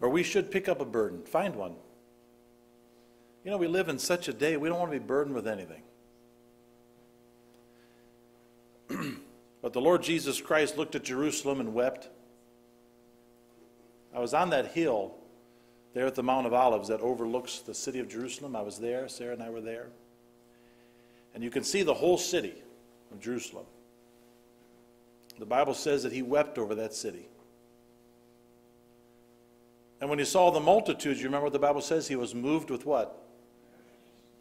or we should pick up a burden. Find one. You know, we live in such a day, we don't want to be burdened with anything. but the Lord Jesus Christ looked at Jerusalem and wept. I was on that hill there at the Mount of Olives that overlooks the city of Jerusalem. I was there, Sarah and I were there. And you can see the whole city of Jerusalem. The Bible says that he wept over that city. And when he saw the multitudes, you remember what the Bible says? He was moved with what?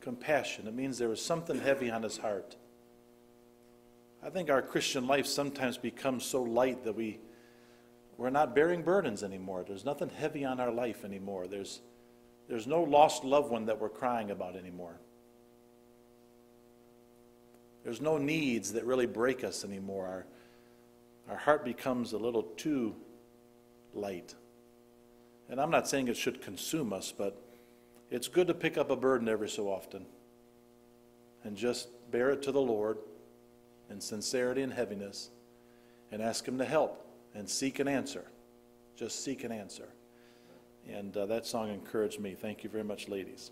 Compassion. It means there was something heavy on his heart. I think our Christian life sometimes becomes so light that we, we're not bearing burdens anymore. There's nothing heavy on our life anymore. There's, there's no lost loved one that we're crying about anymore. There's no needs that really break us anymore. Our, our heart becomes a little too light. And I'm not saying it should consume us, but it's good to pick up a burden every so often and just bear it to the Lord in sincerity and heaviness and ask Him to help and seek an answer. Just seek an answer. And uh, that song encouraged me. Thank you very much, ladies.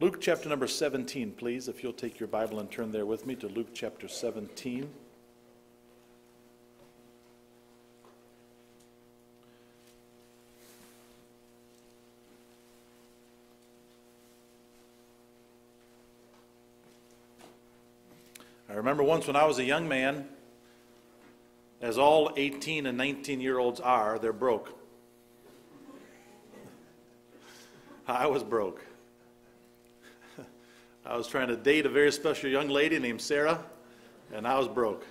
Luke chapter number 17, please, if you'll take your Bible and turn there with me to Luke chapter 17. Remember once when I was a young man, as all 18 and 19 year olds are, they're broke. I was broke. I was trying to date a very special young lady named Sarah, and I was broke.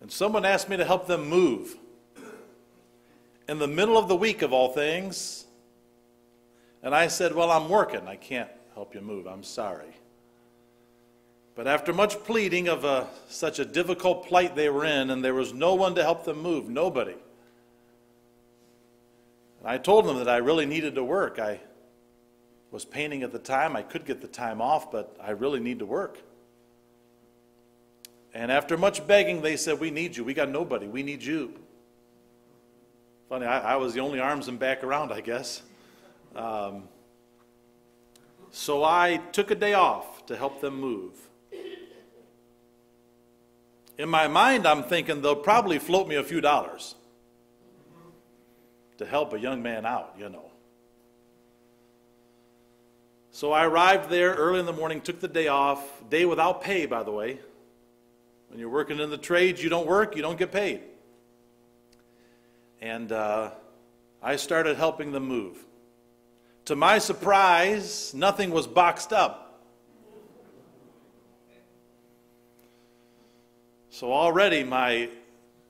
And someone asked me to help them move. In the middle of the week, of all things. And I said, Well, I'm working. I can't help you move. I'm sorry. But after much pleading of a, such a difficult plight they were in, and there was no one to help them move, nobody. And I told them that I really needed to work. I was painting at the time. I could get the time off, but I really need to work. And after much begging, they said, We need you. We got nobody. We need you. Funny, I, I was the only arms and back around, I guess. Um, so I took a day off to help them move. In my mind, I'm thinking they'll probably float me a few dollars to help a young man out, you know. So I arrived there early in the morning, took the day off, day without pay, by the way. When you're working in the trades, you don't work, you don't get paid. And uh, I started helping them move. To my surprise, nothing was boxed up. So already my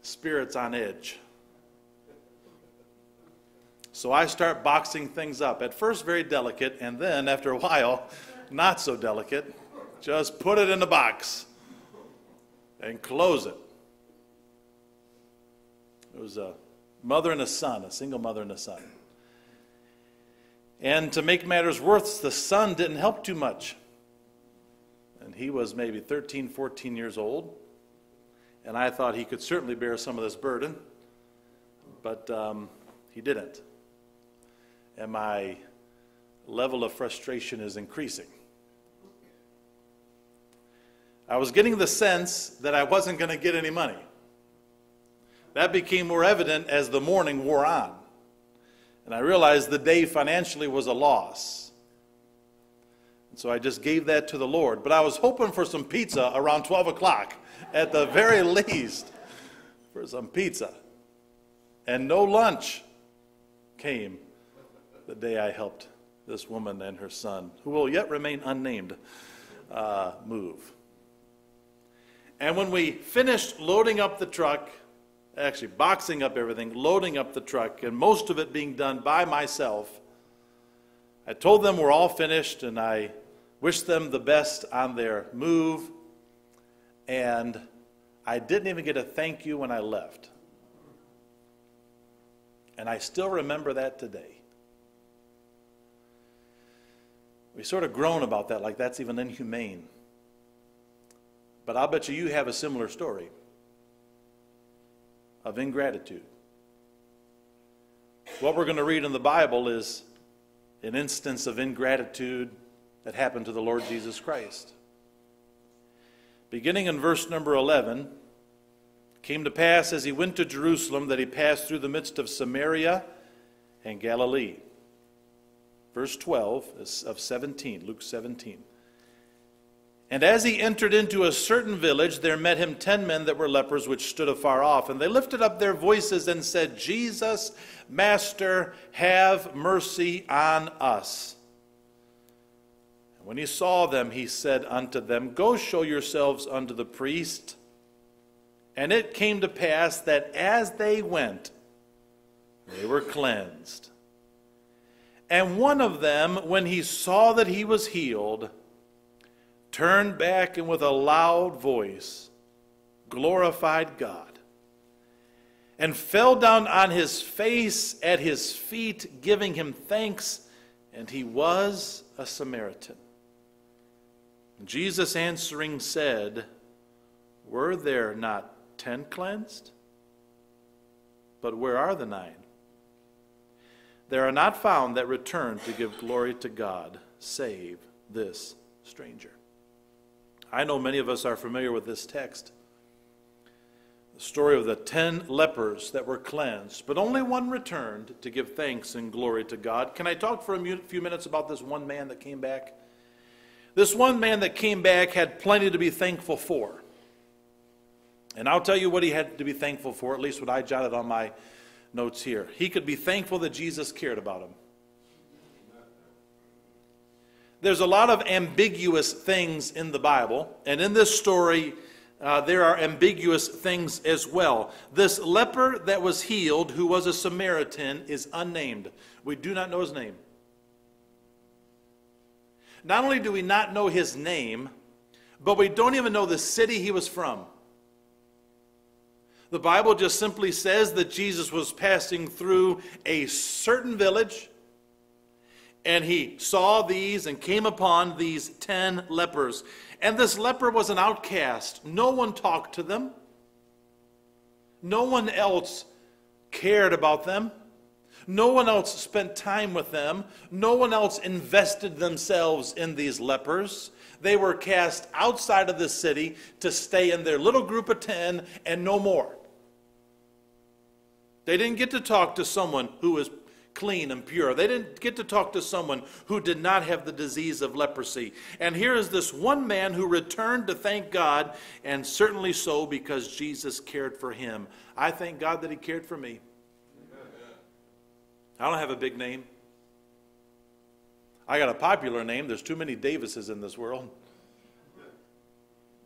spirit's on edge. So I start boxing things up. At first, very delicate, and then after a while, not so delicate. Just put it in the box and close it. It was a mother and a son, a single mother and a son. And to make matters worse, the son didn't help too much. And he was maybe 13, 14 years old. And I thought he could certainly bear some of this burden, but um, he didn't and my level of frustration is increasing. I was getting the sense that I wasn't going to get any money. That became more evident as the morning wore on. And I realized the day financially was a loss. And so I just gave that to the Lord. But I was hoping for some pizza around 12 o'clock, at the very least, for some pizza. And no lunch came the day I helped this woman and her son, who will yet remain unnamed, uh, move. And when we finished loading up the truck, actually boxing up everything, loading up the truck, and most of it being done by myself, I told them we're all finished and I wished them the best on their move. And I didn't even get a thank you when I left. And I still remember that today. We sort of groan about that, like that's even inhumane. But I'll bet you you have a similar story. Of ingratitude. What we're going to read in the Bible is an instance of ingratitude that happened to the Lord Jesus Christ. Beginning in verse number 11, came to pass as he went to Jerusalem that he passed through the midst of Samaria and Galilee. Verse 12 of 17, Luke 17. And as he entered into a certain village, there met him ten men that were lepers, which stood afar off. And they lifted up their voices and said, Jesus, Master, have mercy on us. And when he saw them, he said unto them, Go show yourselves unto the priest. And it came to pass that as they went, they were cleansed. And one of them, when he saw that he was healed, turned back and with a loud voice glorified God and fell down on his face at his feet, giving him thanks, and he was a Samaritan. Jesus answering said, Were there not ten cleansed? But where are the nine? There are not found that return to give glory to God, save this stranger. I know many of us are familiar with this text. The story of the ten lepers that were cleansed, but only one returned to give thanks and glory to God. Can I talk for a few minutes about this one man that came back? This one man that came back had plenty to be thankful for. And I'll tell you what he had to be thankful for, at least what I jotted on my notes here. He could be thankful that Jesus cared about him. There's a lot of ambiguous things in the Bible, and in this story, uh, there are ambiguous things as well. This leper that was healed, who was a Samaritan, is unnamed. We do not know his name. Not only do we not know his name, but we don't even know the city he was from. The Bible just simply says that Jesus was passing through a certain village and he saw these and came upon these ten lepers. And this leper was an outcast. No one talked to them, no one else cared about them. No one else spent time with them. No one else invested themselves in these lepers. They were cast outside of the city to stay in their little group of 10 and no more. They didn't get to talk to someone who was clean and pure. They didn't get to talk to someone who did not have the disease of leprosy. And here is this one man who returned to thank God, and certainly so because Jesus cared for him. I thank God that he cared for me. I don't have a big name. I got a popular name. There's too many Davises in this world.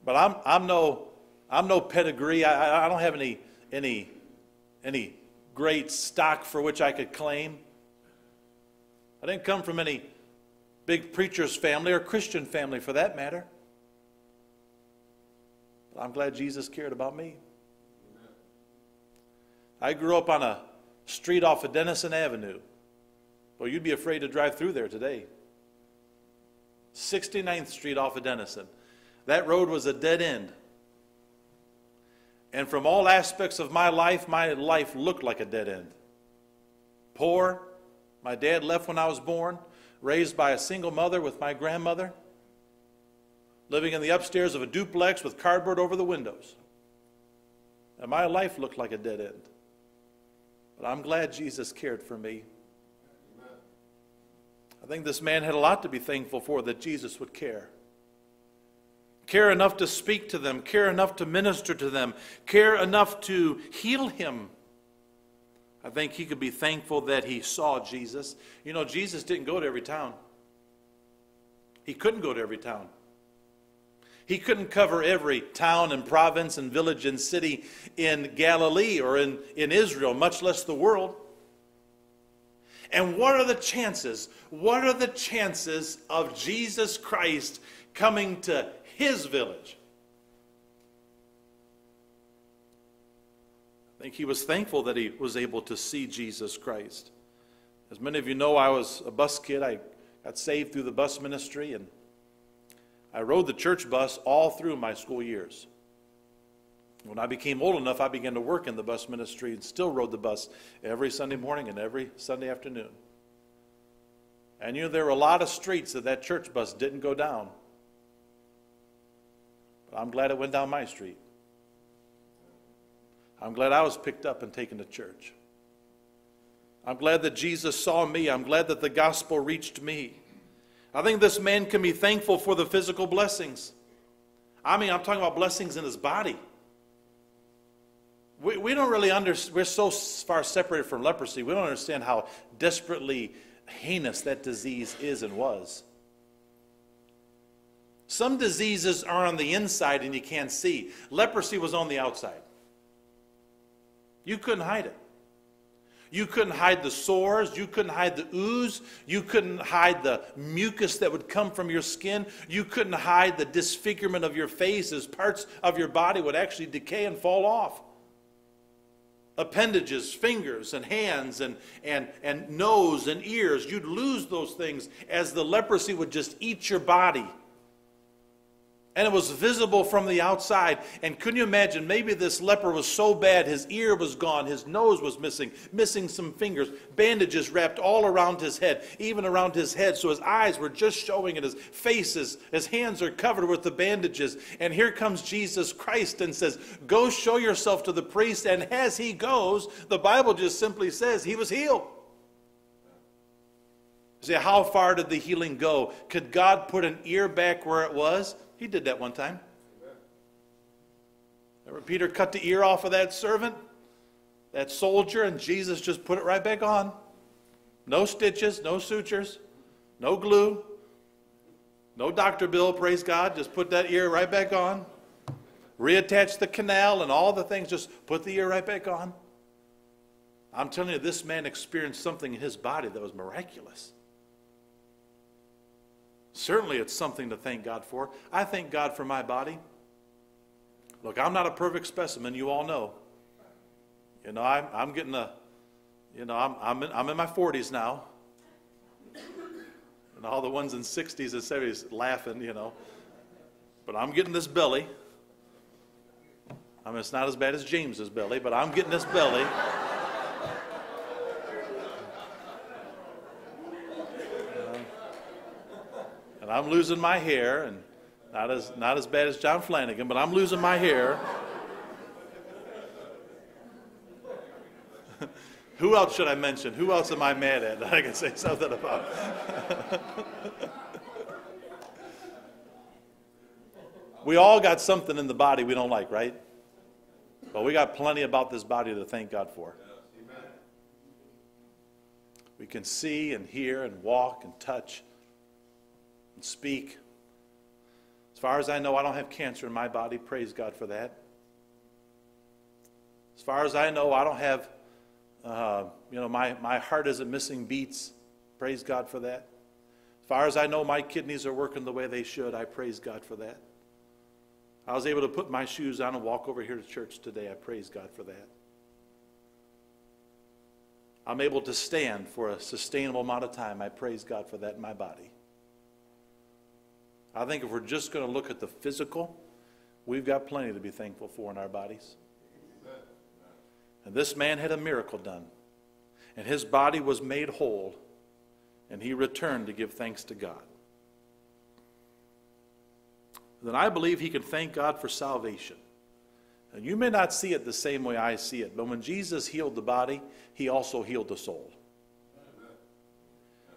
But I'm, I'm no I'm no pedigree. I, I don't have any any any great stock for which I could claim. I didn't come from any big preacher's family or Christian family for that matter. But I'm glad Jesus cared about me. I grew up on a street off of Denison Avenue. Well, you'd be afraid to drive through there today. 69th Street off of Denison. That road was a dead end. And from all aspects of my life, my life looked like a dead end. Poor. My dad left when I was born, raised by a single mother with my grandmother, living in the upstairs of a duplex with cardboard over the windows. And my life looked like a dead end. But I'm glad Jesus cared for me. I think this man had a lot to be thankful for that Jesus would care care enough to speak to them, care enough to minister to them, care enough to heal him. I think he could be thankful that he saw Jesus. You know, Jesus didn't go to every town. He couldn't go to every town. He couldn't cover every town and province and village and city in Galilee or in, in Israel, much less the world. And what are the chances? What are the chances of Jesus Christ coming to his village. I think he was thankful that he was able to see Jesus Christ. As many of you know, I was a bus kid. I got saved through the bus ministry, and I rode the church bus all through my school years. When I became old enough, I began to work in the bus ministry and still rode the bus every Sunday morning and every Sunday afternoon. And you know, there were a lot of streets that that church bus didn't go down. But I'm glad it went down my street. I'm glad I was picked up and taken to church. I'm glad that Jesus saw me. I'm glad that the gospel reached me. I think this man can be thankful for the physical blessings. I mean, I'm talking about blessings in his body. We, we don't really understand, we're so far separated from leprosy, we don't understand how desperately heinous that disease is and was. Some diseases are on the inside and you can't see. Leprosy was on the outside. You couldn't hide it. You couldn't hide the sores. You couldn't hide the ooze. You couldn't hide the mucus that would come from your skin. You couldn't hide the disfigurement of your face as parts of your body would actually decay and fall off. Appendages, fingers, and hands, and, and, and nose and ears, you'd lose those things as the leprosy would just eat your body and it was visible from the outside. And couldn't you imagine? Maybe this leper was so bad, his ear was gone, his nose was missing, missing some fingers, bandages wrapped all around his head, even around his head, so his eyes were just showing, and his faces, his hands are covered with the bandages. And here comes Jesus Christ and says, Go show yourself to the priest. And as he goes, the Bible just simply says he was healed. See, how far did the healing go? Could God put an ear back where it was? He did that one time. Remember Peter cut the ear off of that servant, that soldier, and Jesus just put it right back on. No stitches, no sutures, no glue, no doctor bill, praise God. Just put that ear right back on. Reattach the canal and all the things, just put the ear right back on. I'm telling you, this man experienced something in his body that was miraculous. Certainly, it's something to thank God for. I thank God for my body. Look, I'm not a perfect specimen, you all know. You know, I'm, I'm getting a, you know, I'm, I'm, in, I'm in my 40s now. And all the ones in 60s and 70s laughing, you know. But I'm getting this belly. I mean, it's not as bad as James's belly, but I'm getting this belly. I'm losing my hair, and not as, not as bad as John Flanagan, but I'm losing my hair. Who else should I mention? Who else am I mad at that I can say something about? we all got something in the body we don't like, right? But we got plenty about this body to thank God for. We can see and hear and walk and touch speak. As far as I know, I don't have cancer in my body. Praise God for that. As far as I know, I don't have, uh, you know, my, my heart isn't missing beats. Praise God for that. As far as I know, my kidneys are working the way they should. I praise God for that. I was able to put my shoes on and walk over here to church today. I praise God for that. I'm able to stand for a sustainable amount of time. I praise God for that in my body. I think if we're just going to look at the physical, we've got plenty to be thankful for in our bodies. And this man had a miracle done, and his body was made whole, and he returned to give thanks to God. Then I believe he can thank God for salvation. And you may not see it the same way I see it, but when Jesus healed the body, he also healed the soul.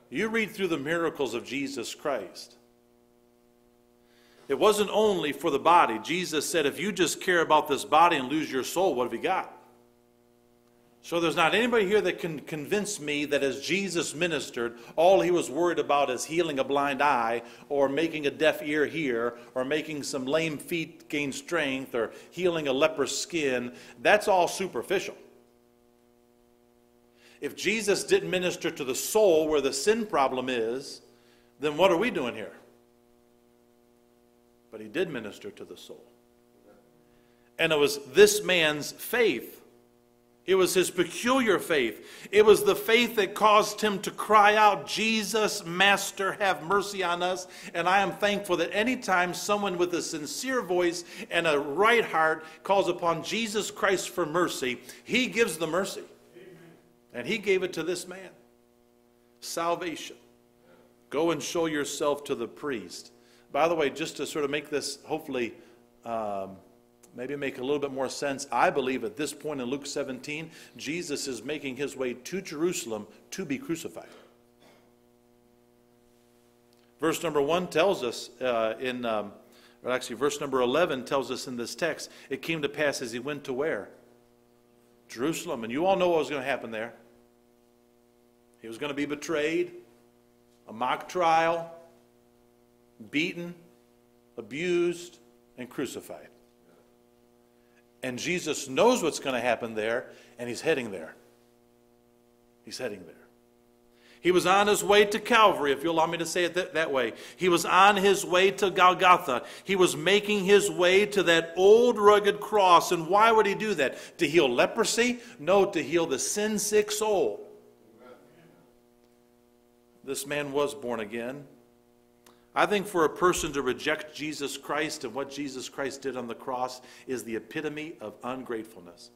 You read through the miracles of Jesus Christ, it wasn't only for the body. Jesus said, if you just care about this body and lose your soul, what have you got? So there's not anybody here that can convince me that as Jesus ministered, all he was worried about is healing a blind eye or making a deaf ear hear or making some lame feet gain strength or healing a leprous skin. That's all superficial. If Jesus didn't minister to the soul where the sin problem is, then what are we doing here? But he did minister to the soul. And it was this man's faith It was his peculiar faith. It was the faith that caused him to cry out, Jesus, Master, have mercy on us. And I am thankful that anytime someone with a sincere voice and a right heart calls upon Jesus Christ for mercy, he gives the mercy. Amen. And he gave it to this man salvation. Go and show yourself to the priest. By the way, just to sort of make this hopefully. Um, maybe make a little bit more sense. I believe at this point in Luke 17, Jesus is making his way to Jerusalem to be crucified. Verse number 1 tells us uh, in, um, or actually, verse number 11 tells us in this text, it came to pass as he went to where? Jerusalem. And you all know what was going to happen there. He was going to be betrayed, a mock trial, beaten, abused, and crucified. And Jesus knows what's going to happen there, and he's heading there. He's heading there. He was on his way to Calvary, if you allow me to say it that, that, way. He was on his way to Golgotha. He was making his way to that old rugged cross. And why would he do that? To heal leprosy? No, to heal the sin sick soul. This man was born again. I think for a person to reject Jesus Christ and what Jesus Christ did on the cross is the epitome of ungratefulness.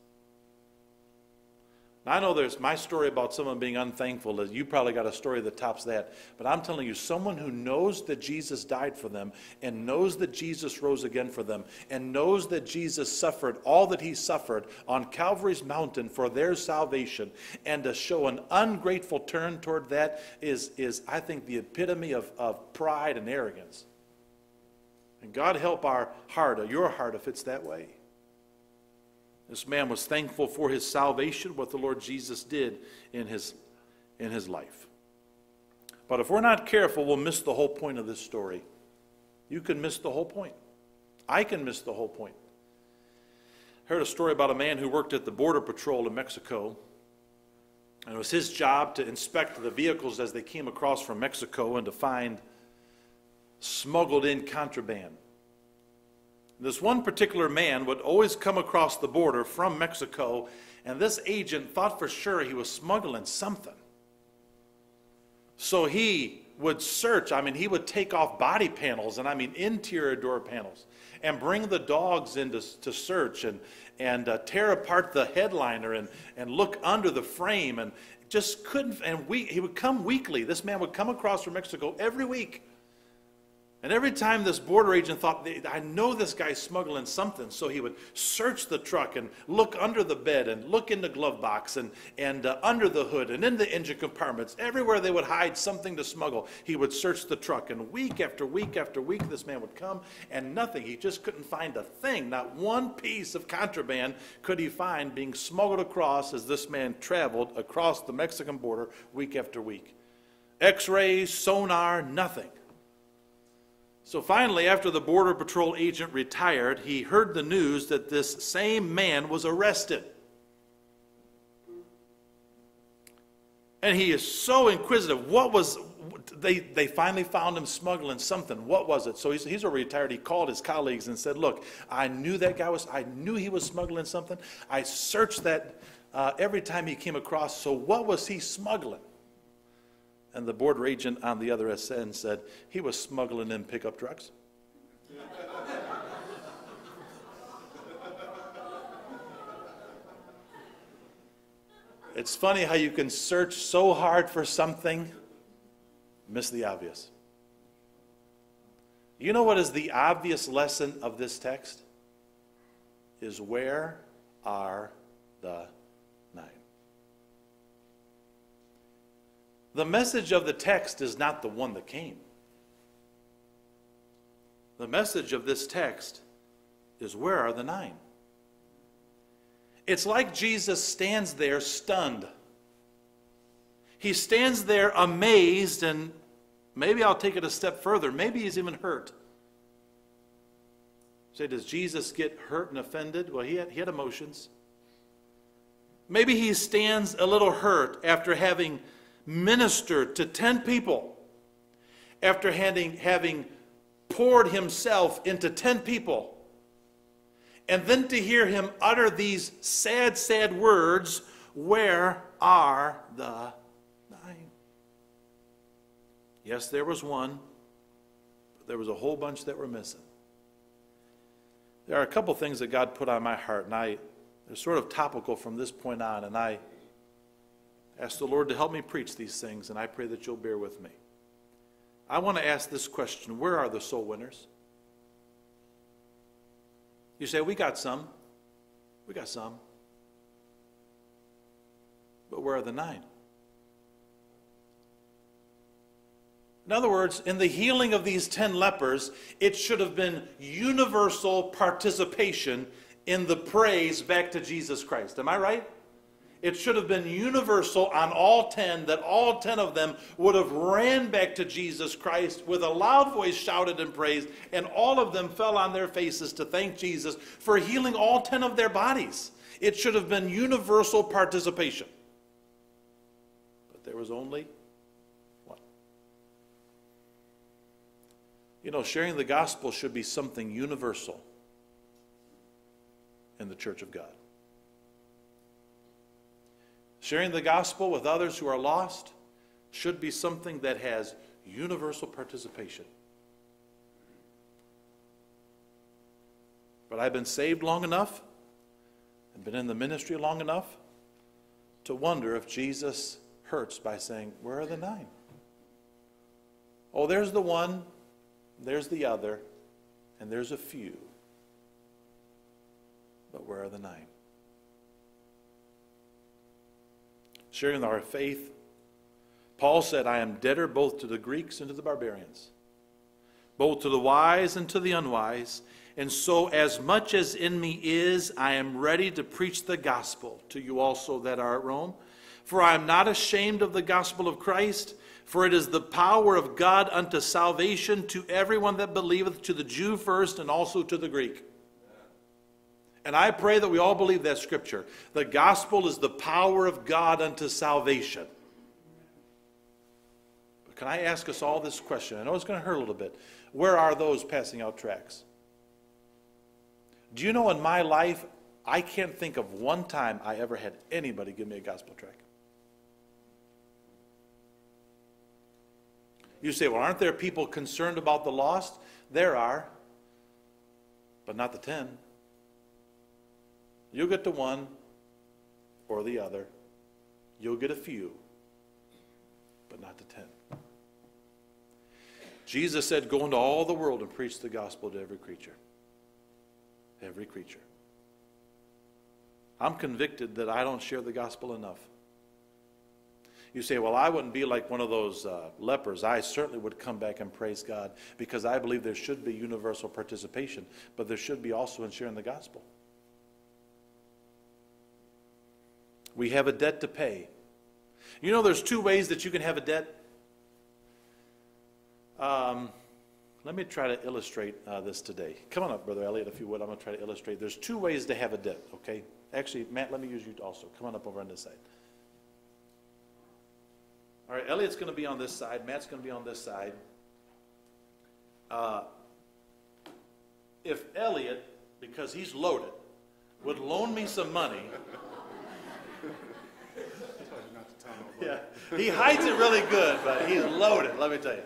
Now, I know there's my story about someone being unthankful. Is you probably got a story that tops that. But I'm telling you, someone who knows that Jesus died for them and knows that Jesus rose again for them and knows that Jesus suffered all that he suffered on Calvary's mountain for their salvation and to show an ungrateful turn toward that is, is I think, the epitome of, of pride and arrogance. And God help our heart, or your heart, if it's that way. This man was thankful for his salvation, what the Lord Jesus did in his, in his life. But if we're not careful, we'll miss the whole point of this story. You can miss the whole point. I can miss the whole point. I heard a story about a man who worked at the Border Patrol in Mexico. And it was his job to inspect the vehicles as they came across from Mexico and to find smuggled in contraband. This one particular man would always come across the border from Mexico, and this agent thought for sure he was smuggling something. So he would search. I mean, he would take off body panels, and I mean interior door panels, and bring the dogs in to, to search and, and uh, tear apart the headliner and, and look under the frame and just couldn't. And we, he would come weekly. This man would come across from Mexico every week and every time this border agent thought, I know this guy's smuggling something, so he would search the truck and look under the bed and look in the glove box and, and uh, under the hood and in the engine compartments. Everywhere they would hide something to smuggle, he would search the truck. And week after week after week, this man would come and nothing. He just couldn't find a thing. Not one piece of contraband could he find being smuggled across as this man traveled across the Mexican border week after week. X rays, sonar, nothing. So finally, after the Border Patrol agent retired, he heard the news that this same man was arrested. And he is so inquisitive. What was, they, they finally found him smuggling something. What was it? So he's, he's already retired. He called his colleagues and said, Look, I knew that guy was, I knew he was smuggling something. I searched that uh, every time he came across. So what was he smuggling? And the border agent on the other end said, he was smuggling in pickup trucks. it's funny how you can search so hard for something, miss the obvious. You know what is the obvious lesson of this text? Is where are the The message of the text is not the one that came. The message of this text is where are the nine? It's like Jesus stands there stunned. He stands there amazed, and maybe I'll take it a step further. Maybe he's even hurt. Say, does Jesus get hurt and offended? Well, he had, he had emotions. Maybe he stands a little hurt after having ministered to 10 people after having, having poured himself into 10 people. And then to hear him utter these sad, sad words Where are the nine? Yes, there was one, but there was a whole bunch that were missing. There are a couple things that God put on my heart, and I, they're sort of topical from this point on, and I ask the Lord to help me preach these things, and I pray that you'll bear with me. I want to ask this question Where are the soul winners? You say, We got some. We got some. But where are the nine? In other words, in the healing of these ten lepers, it should have been universal participation in the praise back to Jesus Christ. Am I right? It should have been universal on all ten, that all ten of them would have ran back to Jesus Christ with a loud voice, shouted and praised, and all of them fell on their faces to thank Jesus for healing all ten of their bodies. It should have been universal participation. But there was only one. You know, sharing the gospel should be something universal in the church of God. Sharing the gospel with others who are lost should be something that has universal participation. But I've been saved long enough and been in the ministry long enough to wonder if Jesus hurts by saying, Where are the nine? Oh, there's the one, there's the other, and there's a few. But where are the nine? Sharing our faith. Paul said, I am debtor both to the Greeks and to the barbarians, both to the wise and to the unwise. And so, as much as in me is, I am ready to preach the gospel to you also that are at Rome. For I am not ashamed of the gospel of Christ, for it is the power of God unto salvation to everyone that believeth, to the Jew first, and also to the Greek. And I pray that we all believe that scripture. The gospel is the power of God unto salvation. But can I ask us all this question? I know it's going to hurt a little bit. Where are those passing out tracts? Do you know in my life, I can't think of one time I ever had anybody give me a gospel tract. You say, well, aren't there people concerned about the lost? There are, but not the ten. You'll get to one or the other. You'll get a few, but not to ten. Jesus said, Go into all the world and preach the gospel to every creature. Every creature. I'm convicted that I don't share the gospel enough. You say, Well, I wouldn't be like one of those uh, lepers. I certainly would come back and praise God because I believe there should be universal participation, but there should be also in sharing the gospel. We have a debt to pay. You know, there's two ways that you can have a debt. Um, let me try to illustrate uh, this today. Come on up, Brother Elliot, if you would. I'm going to try to illustrate. There's two ways to have a debt, okay? Actually, Matt, let me use you also. Come on up over on this side. All right, Elliot's going to be on this side. Matt's going to be on this side. Uh, if Elliot, because he's loaded, would loan me some money he hides it really good, but he's loaded, let me tell you.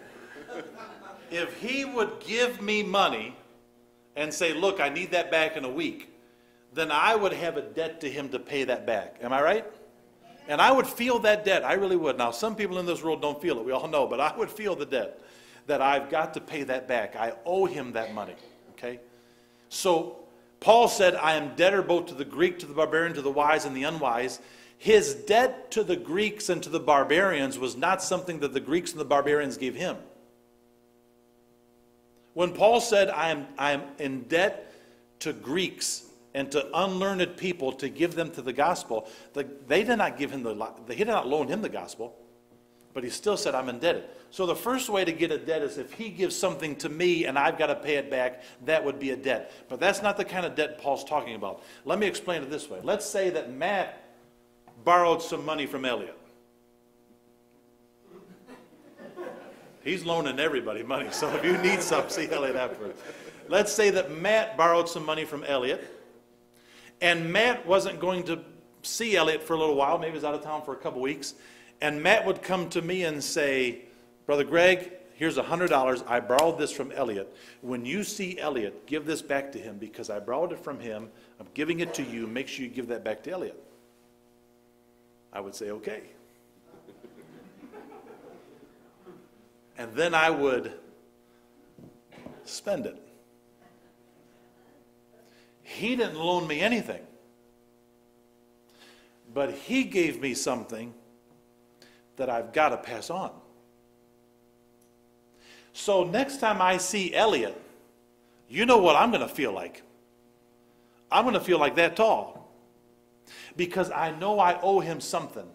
If he would give me money and say, look, I need that back in a week, then I would have a debt to him to pay that back. Am I right? And I would feel that debt. I really would. Now, some people in this world don't feel it. We all know. But I would feel the debt that I've got to pay that back. I owe him that money. Okay? So, Paul said, I am debtor both to the Greek, to the barbarian, to the wise, and the unwise. His debt to the Greeks and to the barbarians was not something that the Greeks and the barbarians gave him. When Paul said, I am, I am in debt to Greeks and to unlearned people to give them to the gospel, the, they did not give him the, he did not loan him the gospel, but he still said, I'm indebted. So the first way to get a debt is if he gives something to me and I've got to pay it back, that would be a debt. But that's not the kind of debt Paul's talking about. Let me explain it this way. Let's say that Matt borrowed some money from Elliot. He's loaning everybody money, so if you need some, see Elliot afterwards. Let's say that Matt borrowed some money from Elliot, And Matt wasn't going to see Elliot for a little while. Maybe he was out of town for a couple weeks. And Matt would come to me and say, Brother Greg, here's $100. I borrowed this from Elliot. When you see Elliot, give this back to him because I borrowed it from him. I'm giving it to you. Make sure you give that back to Elliot. I would say, okay. and then I would spend it. He didn't loan me anything, but he gave me something that I've got to pass on. So next time I see Elliot, you know what I'm going to feel like. I'm going to feel like that tall because I know I owe him something.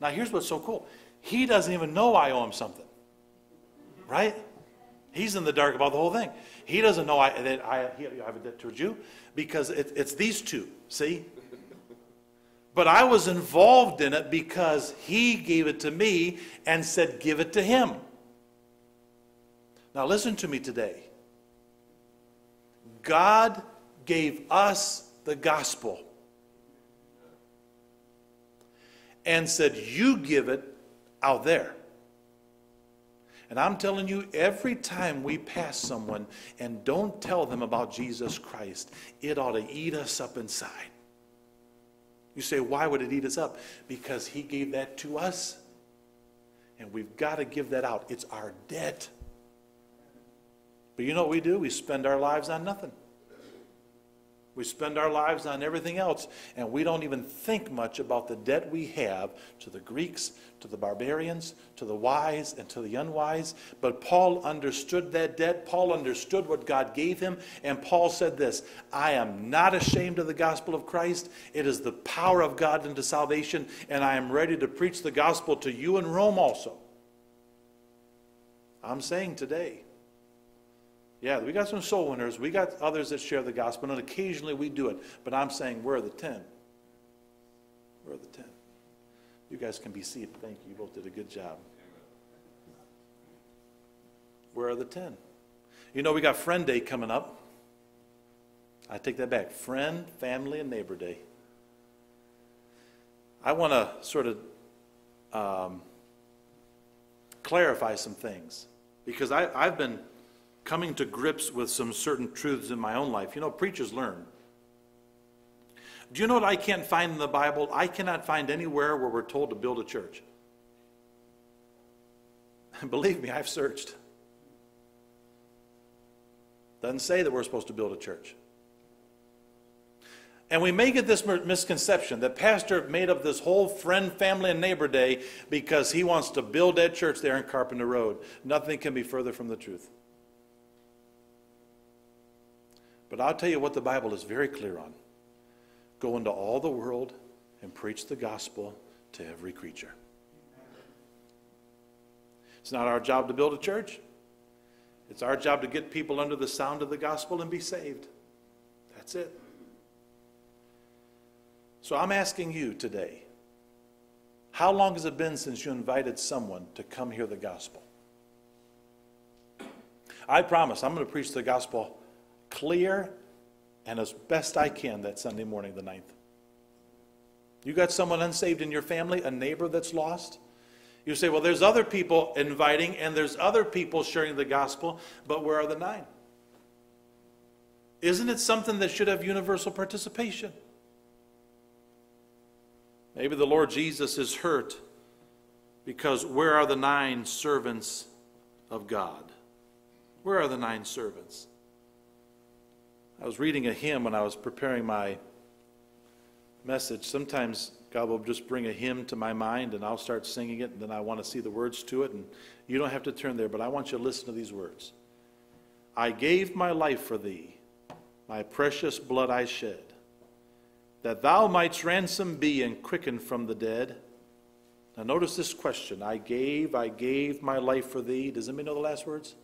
Now, here's what's so cool he doesn't even know I owe him something, right? He's in the dark about the whole thing. He doesn't know I, that I, I have a debt towards you because it, it's these two, see? But I was involved in it because he gave it to me and said, give it to him. Now, listen to me today. God gave us the gospel and said, You give it out there. And I'm telling you, every time we pass someone and don't tell them about Jesus Christ, it ought to eat us up inside. You say, Why would it eat us up? Because He gave that to us, and we've got to give that out. It's our debt. But you know what we do? We spend our lives on nothing. We spend our lives on everything else, and we don't even think much about the debt we have to the Greeks, to the barbarians, to the wise, and to the unwise. But Paul understood that debt. Paul understood what God gave him, and Paul said this I am not ashamed of the gospel of Christ. It is the power of God into salvation, and I am ready to preach the gospel to you in Rome also. I'm saying today, yeah, we got some soul winners. We got others that share the gospel, and occasionally we do it. But I'm saying, where are the 10? Where are the 10? You guys can be seated. Thank you. You both did a good job. Where are the 10? You know, we got Friend Day coming up. I take that back. Friend, Family, and Neighbor Day. I want to sort of um, clarify some things because I, I've been coming to grips with some certain truths in my own life. You know, preachers learn. Do you know what I can't find in the Bible? I cannot find anywhere where we're told to build a church. Believe me, I've searched. Doesn't say that we're supposed to build a church. And we may get this misconception that pastor made up this whole friend, family, and neighbor day because he wants to build that church there in Carpenter Road. Nothing can be further from the truth. But I'll tell you what the Bible is very clear on go into all the world and preach the gospel to every creature. It's not our job to build a church. It's our job to get people under the sound of the gospel and be saved. That's it. So I'm asking you today how long has it been since you invited someone to come hear the gospel? I promise I'm going to preach the gospel clear and as best I can that Sunday morning, the 9th. You got someone unsaved in your family, a neighbor that's lost? You say, well, there's other people inviting and there's other people sharing the gospel, but where are the nine? Isn't it something that should have universal participation? Maybe the Lord Jesus is hurt because where are the nine servants of God? Where are the nine servants? I was reading a hymn when I was preparing my message. Sometimes God will just bring a hymn to my mind and I'll start singing it and then I want to see the words to it. And you don't have to turn there, but I want you to listen to these words. I gave my life for thee, my precious blood I shed, that thou mightst ransom be and quicken from the dead. Now notice this question. I gave, I gave my life for thee. Does anybody know the last words?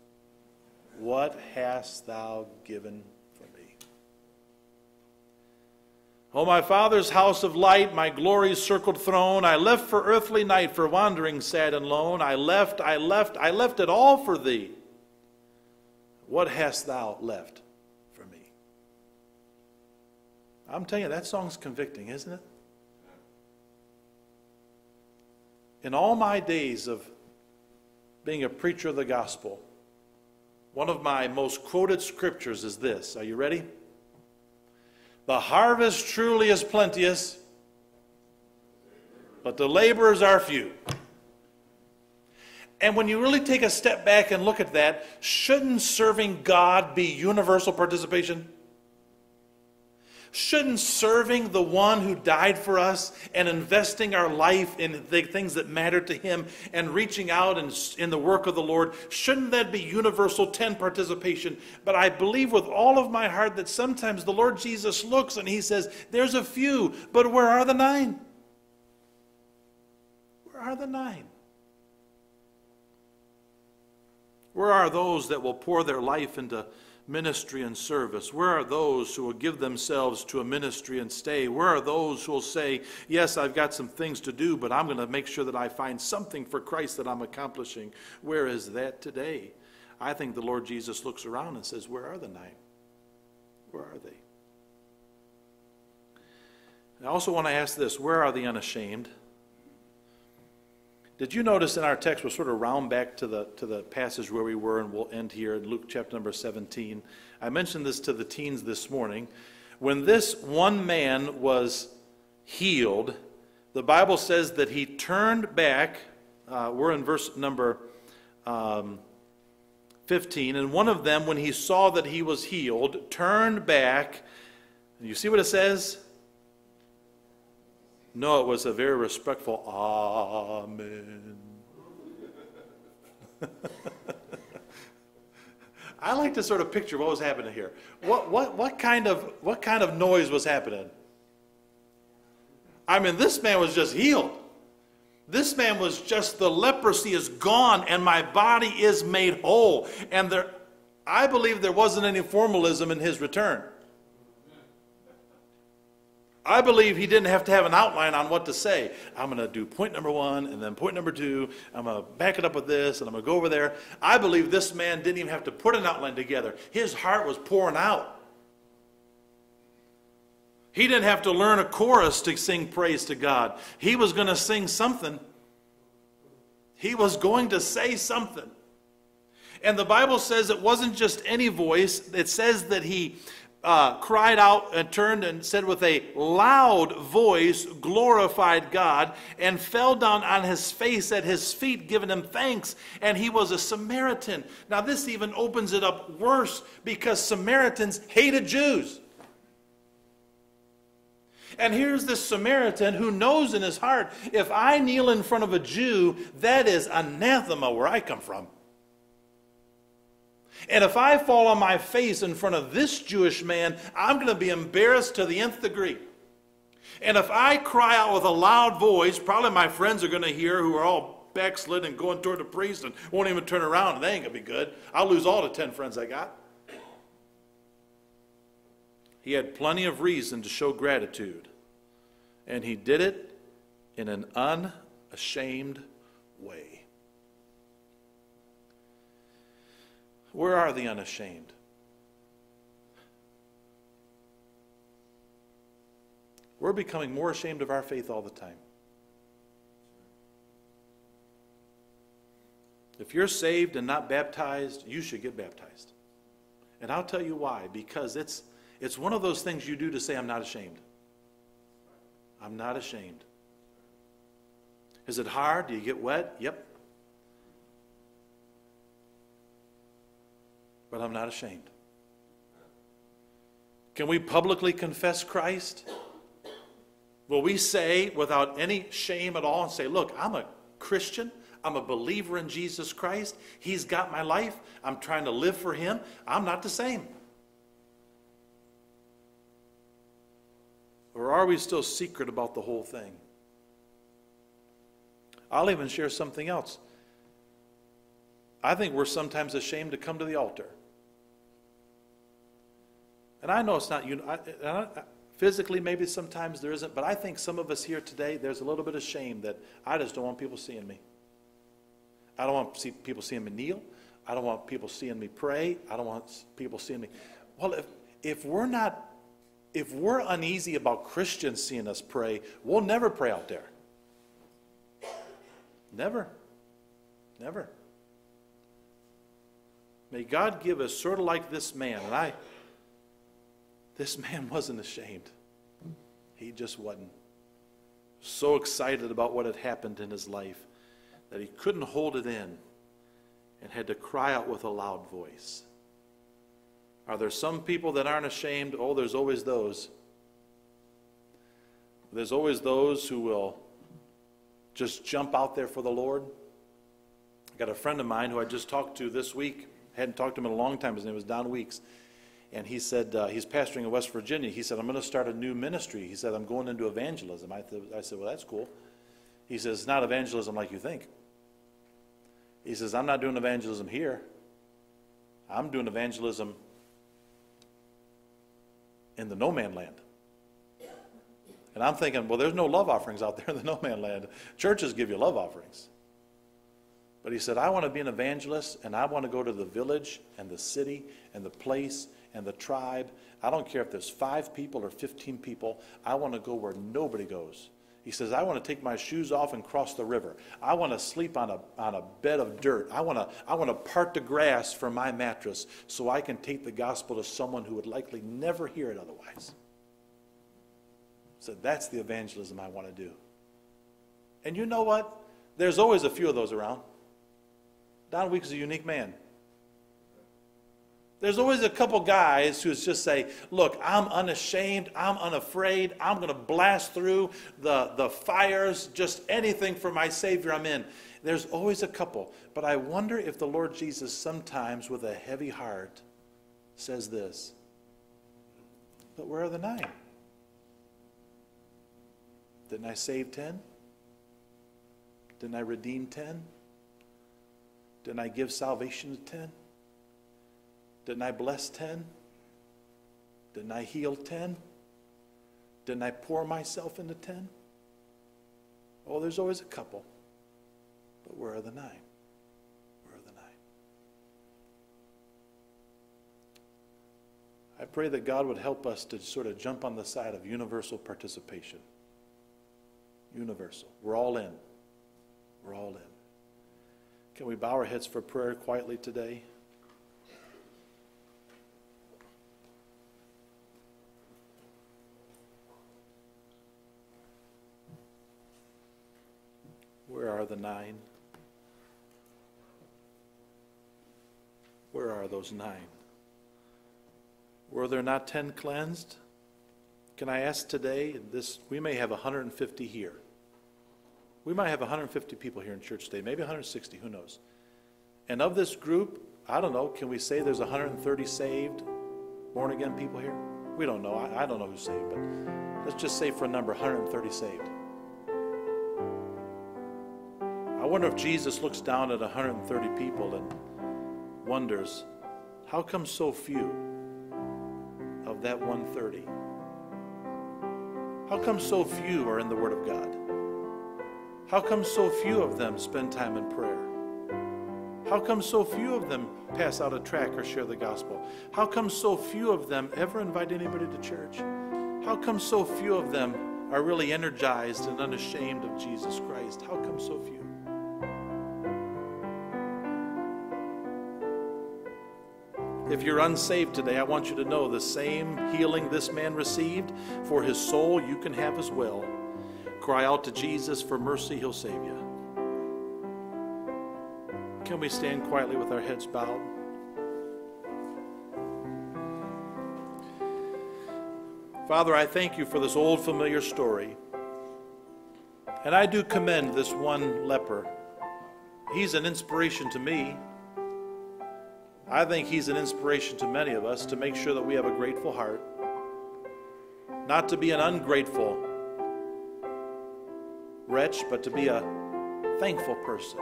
What hast thou given O my Father's house of light, my glory's circled throne, I left for earthly night, for wandering sad and lone. I left, I left, I left it all for thee. What hast thou left for me? I'm telling you, that song's convicting, isn't it? In all my days of being a preacher of the gospel, one of my most quoted scriptures is this. Are you ready? The harvest truly is plenteous, but the laborers are few. And when you really take a step back and look at that, shouldn't serving God be universal participation? Shouldn't serving the one who died for us and investing our life in the things that matter to him and reaching out in, in the work of the Lord, shouldn't that be universal 10 participation? But I believe with all of my heart that sometimes the Lord Jesus looks and he says, There's a few, but where are the nine? Where are the nine? Where are those that will pour their life into ministry and service? Where are those who will give themselves to a ministry and stay? Where are those who will say, Yes, I've got some things to do, but I'm going to make sure that I find something for Christ that I'm accomplishing? Where is that today? I think the Lord Jesus looks around and says, Where are the nine? Where are they? I also want to ask this where are the unashamed? Did you notice in our text, we'll sort of round back to the, to the passage where we were, and we'll end here in Luke chapter number 17. I mentioned this to the teens this morning. When this one man was healed, the Bible says that he turned back. Uh, we're in verse number um, 15. And one of them, when he saw that he was healed, turned back. You see what it says? No, it was a very respectful Amen. I like to sort of picture what was happening here. What, what, what, kind of, what kind of noise was happening? I mean, this man was just healed. This man was just, the leprosy is gone and my body is made whole. And there, I believe there wasn't any formalism in his return. I believe he didn't have to have an outline on what to say. I'm going to do point number one and then point number two. I'm going to back it up with this and I'm going to go over there. I believe this man didn't even have to put an outline together. His heart was pouring out. He didn't have to learn a chorus to sing praise to God. He was going to sing something. He was going to say something. And the Bible says it wasn't just any voice. It says that he uh, cried out and turned and said with a loud voice, glorified God, and fell down on his face at his feet, giving him thanks. And he was a Samaritan. Now, this even opens it up worse because Samaritans hated Jews. And here's this Samaritan who knows in his heart if I kneel in front of a Jew, that is anathema where I come from. And if I fall on my face in front of this Jewish man, I'm going to be embarrassed to the nth degree. And if I cry out with a loud voice, probably my friends are going to hear who are all backslid and going toward the priest and won't even turn around, and they ain't going to be good. I'll lose all the 10 friends I got. He had plenty of reason to show gratitude, and he did it in an unashamed way. Where are the unashamed? We're becoming more ashamed of our faith all the time. If you're saved and not baptized, you should get baptized. And I'll tell you why. Because it's, it's one of those things you do to say, I'm not ashamed. I'm not ashamed. Is it hard? Do you get wet? Yep. But I'm not ashamed. Can we publicly confess Christ? Will we say without any shame at all and say, Look, I'm a Christian. I'm a believer in Jesus Christ. He's got my life. I'm trying to live for Him. I'm not the same. Or are we still secret about the whole thing? I'll even share something else. I think we're sometimes ashamed to come to the altar. And I know it's not, you know, physically maybe sometimes there isn't, but I think some of us here today, there's a little bit of shame that I just don't want people seeing me. I don't want see people seeing me kneel. I don't want people seeing me pray. I don't want people seeing me. Well, if, if we're not if we're uneasy about Christians seeing us pray, we'll never pray out there. Never. Never. May God give us sort of like this man. And I, this man wasn't ashamed. He just wasn't. So excited about what had happened in his life that he couldn't hold it in and had to cry out with a loud voice. Are there some people that aren't ashamed? Oh, there's always those. There's always those who will just jump out there for the Lord. I got a friend of mine who I just talked to this week. I Hadn't talked to him in a long time. His name was Don Weeks. And he said, uh, he's pastoring in West Virginia. He said, I'm going to start a new ministry. He said, I'm going into evangelism. I, th- I said, Well, that's cool. He says, It's not evangelism like you think. He says, I'm not doing evangelism here. I'm doing evangelism in the no man land. And I'm thinking, well, there's no love offerings out there in the no man land. Churches give you love offerings. But he said, I want to be an evangelist and I want to go to the village and the city and the place and the tribe. I don't care if there's five people or 15 people. I want to go where nobody goes. He says, I want to take my shoes off and cross the river. I want to sleep on a, on a bed of dirt. I want, to, I want to part the grass for my mattress so I can take the gospel to someone who would likely never hear it otherwise. So that's the evangelism I want to do. And you know what? There's always a few of those around. Don Weeks is a unique man. There's always a couple guys who just say, Look, I'm unashamed, I'm unafraid, I'm going to blast through the, the fires, just anything for my Savior I'm in. There's always a couple. But I wonder if the Lord Jesus sometimes, with a heavy heart, says this But where are the nine? Didn't I save ten? Didn't I redeem ten? Didn't I give salvation to ten? Didn't I bless 10? Didn't I heal 10? Didn't I pour myself into 10? Oh, there's always a couple. But where are the nine? Where are the nine? I pray that God would help us to sort of jump on the side of universal participation. Universal. We're all in. We're all in. Can we bow our heads for prayer quietly today? Where are the nine? Where are those nine? Were there not ten cleansed? Can I ask today, this we may have 150 here. We might have 150 people here in church today, maybe 160, who knows? And of this group, I don't know, can we say there's 130 saved, born again people here? We don't know. I, I don't know who's saved, but let's just say for a number 130 saved. Wonder if Jesus looks down at 130 people and wonders, how come so few of that 130? How come so few are in the Word of God? How come so few of them spend time in prayer? How come so few of them pass out a track or share the gospel? How come so few of them ever invite anybody to church? How come so few of them are really energized and unashamed of Jesus Christ? How come so few? If you're unsaved today, I want you to know the same healing this man received for his soul, you can have as well. Cry out to Jesus for mercy, he'll save you. Can we stand quietly with our heads bowed? Father, I thank you for this old familiar story. And I do commend this one leper. He's an inspiration to me. I think he's an inspiration to many of us to make sure that we have a grateful heart, not to be an ungrateful wretch, but to be a thankful person,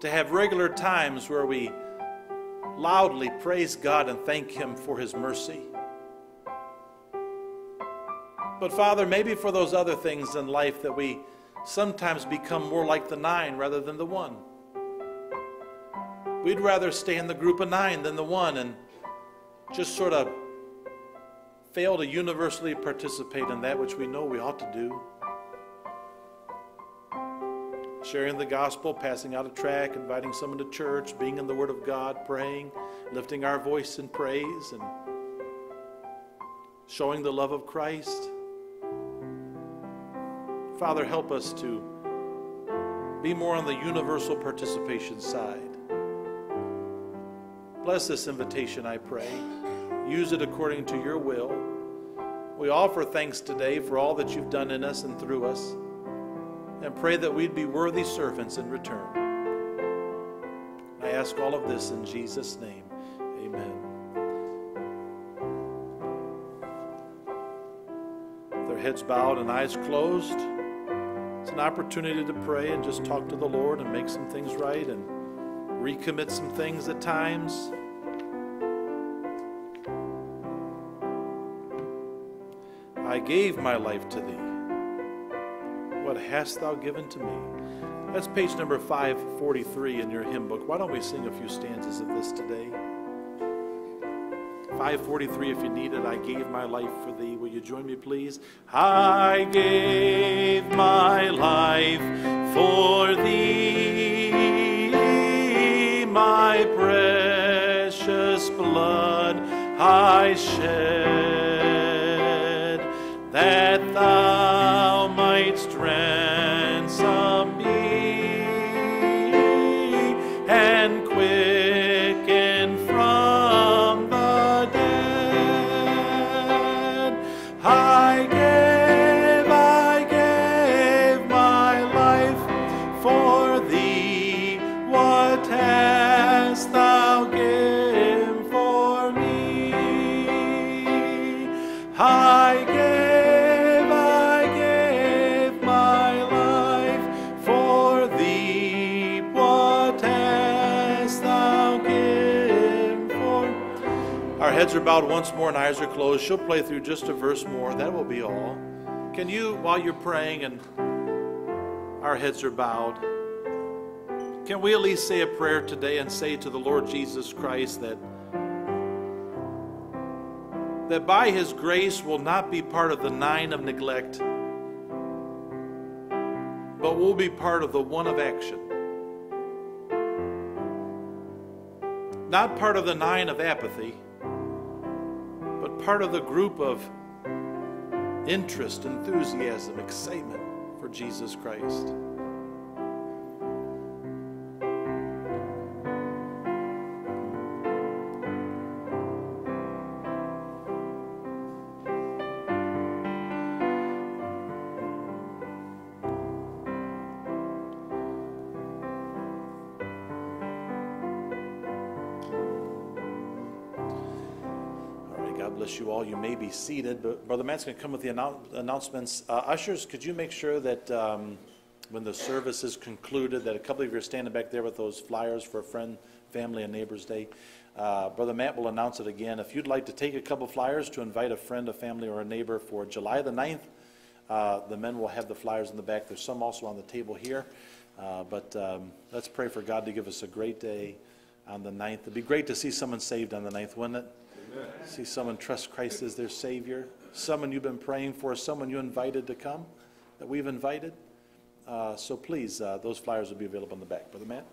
to have regular times where we loudly praise God and thank Him for His mercy. But, Father, maybe for those other things in life that we sometimes become more like the nine rather than the one. We'd rather stay in the group of nine than the one and just sort of fail to universally participate in that which we know we ought to do. Sharing the gospel, passing out a track, inviting someone to church, being in the Word of God, praying, lifting our voice in praise, and showing the love of Christ. Father, help us to be more on the universal participation side. Bless this invitation, I pray. Use it according to your will. We offer thanks today for all that you've done in us and through us, and pray that we'd be worthy servants in return. I ask all of this in Jesus' name. Amen. Their heads bowed and eyes closed. It's an opportunity to pray and just talk to the Lord and make some things right and recommit some things at times. I gave my life to thee. What hast thou given to me? That's page number 543 in your hymn book. Why don't we sing a few stanzas of this today? 543 if you need it. I gave my life for thee. Will you join me, please? I gave my life for thee. My precious blood I shed bowed once more and eyes are closed. She'll play through just a verse more. That will be all. Can you, while you're praying and our heads are bowed, can we at least say a prayer today and say to the Lord Jesus Christ that that by his grace will not be part of the nine of neglect, but will be part of the one of action. Not part of the nine of apathy, part of the group of interest, enthusiasm, excitement for Jesus Christ. You may be seated, but Brother Matt's going to come with the annou- announcements. Uh, ushers, could you make sure that um, when the service is concluded, that a couple of you are standing back there with those flyers for a friend, family, and neighbors day? Uh, Brother Matt will announce it again. If you'd like to take a couple flyers to invite a friend, a family, or a neighbor for July the 9th, uh, the men will have the flyers in the back. There's some also on the table here. Uh, but um, let's pray for God to give us a great day on the 9th. It'd be great to see someone saved on the 9th, wouldn't it? See someone trust Christ as their Savior, someone you've been praying for, someone you invited to come that we've invited. Uh, so please, uh, those flyers will be available in the back. Brother Matt?